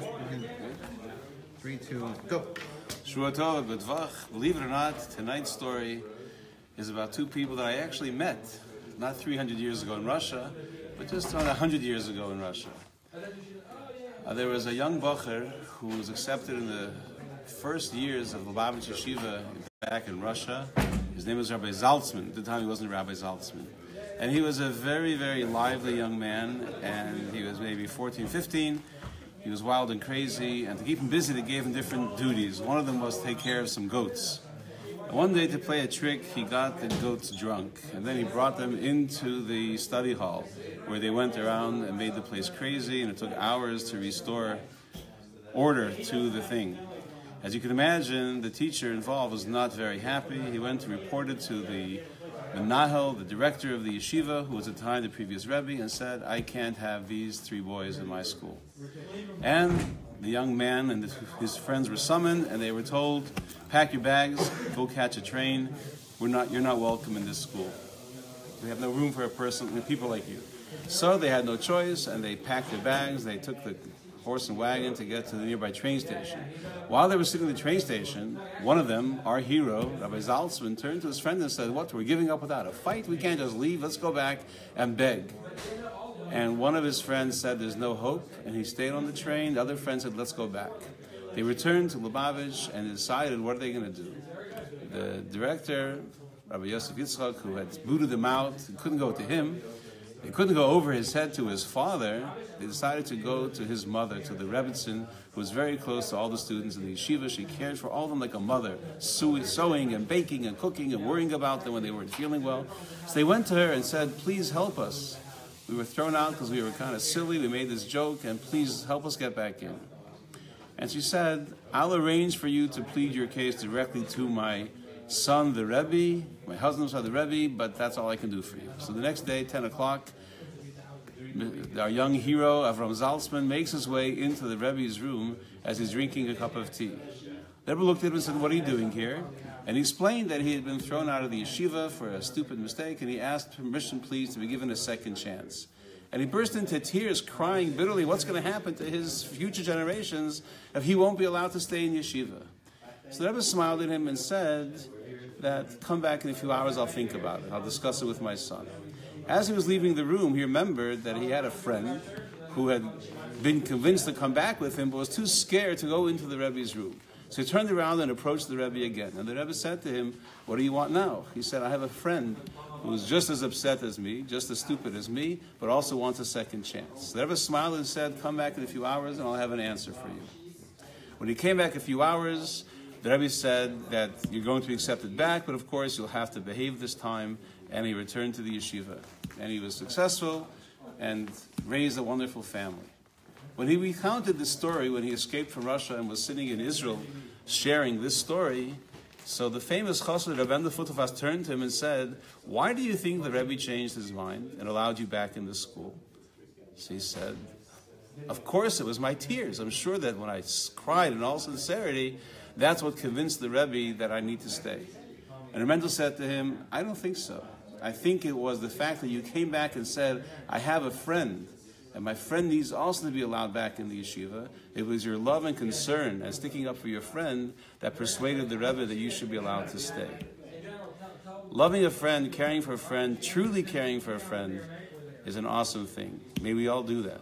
do. Three, two, go. Shuatov B'Dvach. Believe it or not, tonight's story is about two people that I actually met, not 300 years ago in Russia, but just about 100 years ago in Russia. Uh, there was a young bacher who was accepted in the first years of the Lubavitch Yeshiva back in Russia. His name was Rabbi Zaltzman. At the time, he wasn't Rabbi Zaltzman. And he was a very, very lively young man, and he was maybe 14, 15. He was wild and crazy, and to keep him busy, they gave him different duties. One of them was take care of some goats. And one day, to play a trick, he got the goats drunk, and then he brought them into the study hall, where they went around and made the place crazy, and it took hours to restore order to the thing. As you can imagine, the teacher involved was not very happy. He went and reported to the Menahel, the director of the yeshiva, who was at the time the previous Rebbe, and said, I can't have these three boys in my school. And the young man and his friends were summoned, and they were told, pack your bags, go catch a train. We're not, you're not welcome in this school. We have no room for a person, people like you. So they had no choice, and they packed their bags. They took the horse and wagon to get to the nearby train station. While they were sitting at the train station, one of them, our hero, Rabbi Zaltzman, turned to his friend and said, What, we're giving up without a fight? We can't just leave. Let's go back and beg. And one of his friends said, There's no hope. And he stayed on the train. The other friend said, Let's go back. They returned to Lubavitch and decided, What are they going to do? The director, Rabbi Yosef Yitzchak, who had booted them out, couldn't go to him. They couldn't go over his head to his father. They decided to go to his mother, to the Rebbitzin, who was very close to all the students in the yeshiva. She cared for all of them like a mother, sewing and baking and cooking and worrying about them when they weren't feeling well. So they went to her and said, Please help us. We were thrown out because we were kind of silly. We made this joke, and please help us get back in. And she said, I'll arrange for you to plead your case directly to my son, the Rebbe, my husband's son, the Rebbe, but that's all I can do for you. So the next day, 10 o'clock, our young hero, Avram Zaltzman, makes his way into the Rebbe's room as he's drinking a cup of tea. Rebbe looked at him and said, What are you doing here? And he explained that he had been thrown out of the yeshiva for a stupid mistake, and he asked permission, please, to be given a second chance. And he burst into tears, crying bitterly, What's going to happen to his future generations if he won't be allowed to stay in yeshiva? So Rebbe smiled at him and said that, Come back in a few hours, I'll think about it. I'll discuss it with my son. As he was leaving the room, he remembered that he had a friend who had been convinced to come back with him, but was too scared to go into the Rebbe's room. So he turned around and approached the Rebbe again. And the Rebbe said to him, What do you want now? He said, I have a friend who's just as upset as me, just as stupid as me, but also wants a second chance. The Rebbe smiled and said, Come back in a few hours and I'll have an answer for you. When he came back a few hours, the Rebbe said that you're going to be accepted back, but of course you'll have to behave this time. And he returned to the yeshiva. And he was successful and raised a wonderful family. When he recounted the story, when he escaped from Russia and was sitting in Israel sharing this story, so the famous Chassid Rabbi Futerfas turned to him and said, Why do you think the Rebbe changed his mind and allowed you back in the school? So he said, Of course, it was my tears. I'm sure that when I cried in all sincerity, that's what convinced the Rebbe that I need to stay. And Mendel said to him, I don't think so. I think it was the fact that you came back and said, I have a friend, and my friend needs also to be allowed back in the yeshiva. It was your love and concern and sticking up for your friend that persuaded the Rebbe that you should be allowed to stay. Loving a friend, caring for a friend, truly caring for a friend is an awesome thing. May we all do that.